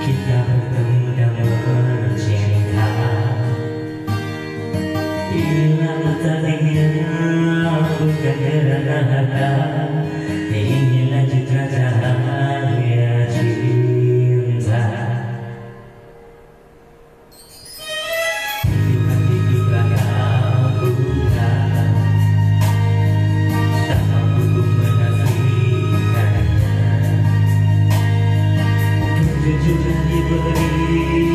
Keep gathering the to believe.